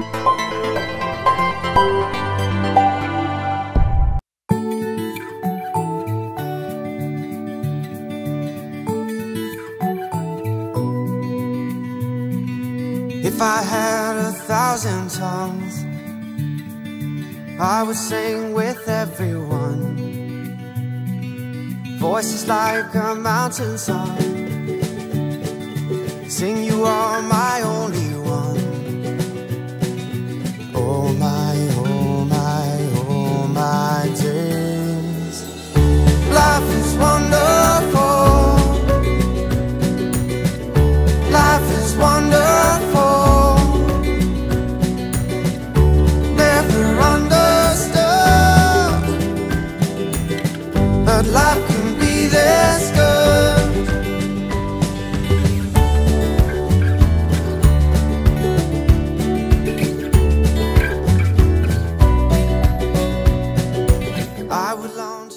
If I had a thousand tongues, I would sing with everyone. Voices like a mountain song. Sing But life can be this good. I would long